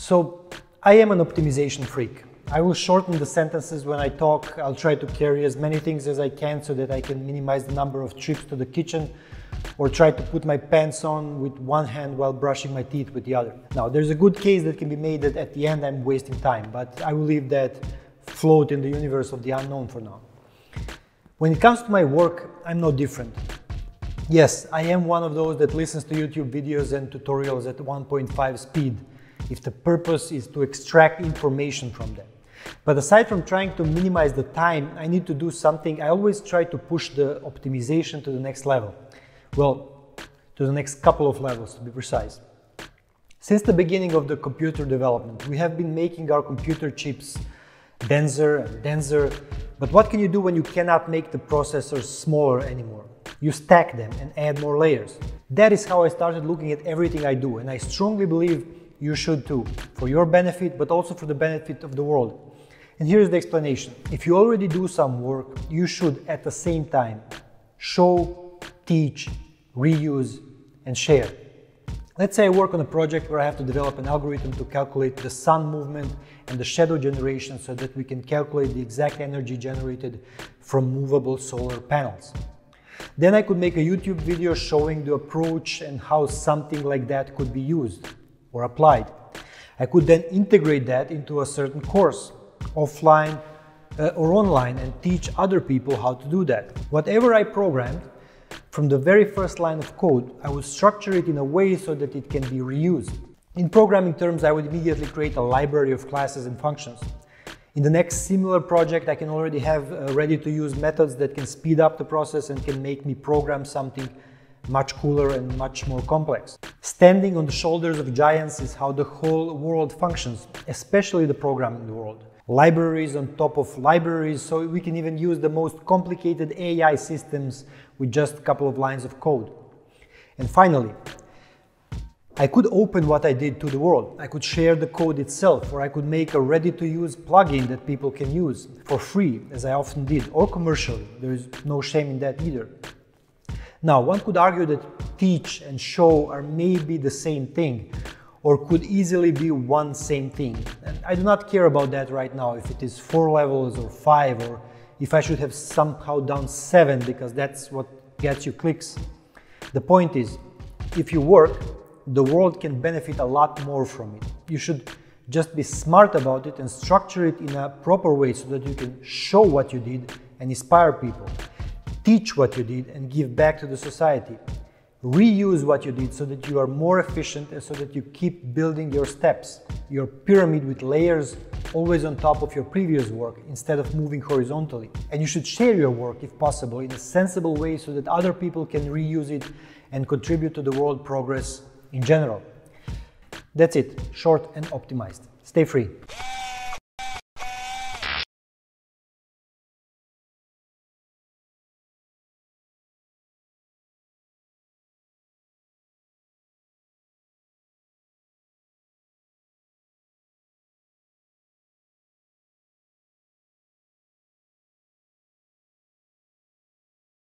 So I am an optimization freak. I will shorten the sentences when I talk. I'll try to carry as many things as I can so that I can minimize the number of trips to the kitchen or try to put my pants on with one hand while brushing my teeth with the other. Now, there's a good case that can be made that at the end I'm wasting time, but I will leave that float in the universe of the unknown for now. When it comes to my work, I'm no different. Yes, I am one of those that listens to YouTube videos and tutorials at 1.5 speed if the purpose is to extract information from them. But aside from trying to minimize the time I need to do something, I always try to push the optimization to the next level. Well, to the next couple of levels to be precise. Since the beginning of the computer development, we have been making our computer chips denser and denser. But what can you do when you cannot make the processors smaller anymore? You stack them and add more layers. That is how I started looking at everything I do, and I strongly believe you should too, for your benefit, but also for the benefit of the world. And here's the explanation. If you already do some work, you should at the same time show, teach, reuse, and share. Let's say I work on a project where I have to develop an algorithm to calculate the sun movement and the shadow generation so that we can calculate the exact energy generated from movable solar panels. Then I could make a YouTube video showing the approach and how something like that could be used or applied. I could then integrate that into a certain course, offline uh, or online, and teach other people how to do that. Whatever I programmed, from the very first line of code, I would structure it in a way so that it can be reused. In programming terms, I would immediately create a library of classes and functions. In the next similar project, I can already have uh, ready-to-use methods that can speed up the process and can make me program something much cooler and much more complex. Standing on the shoulders of giants is how the whole world functions, especially the programming world. Libraries on top of libraries, so we can even use the most complicated AI systems with just a couple of lines of code. And finally, I could open what I did to the world. I could share the code itself, or I could make a ready-to-use plugin that people can use for free, as I often did, or commercially. There is no shame in that either. Now, one could argue that teach and show are maybe the same thing, or could easily be one same thing. And I do not care about that right now, if it is four levels or five, or if I should have somehow done seven, because that's what gets you clicks. The point is, if you work, the world can benefit a lot more from it. You should just be smart about it and structure it in a proper way so that you can show what you did and inspire people teach what you did and give back to the society. Reuse what you did so that you are more efficient and so that you keep building your steps, your pyramid with layers always on top of your previous work instead of moving horizontally. And you should share your work if possible in a sensible way so that other people can reuse it and contribute to the world progress in general. That's it, short and optimized. Stay free.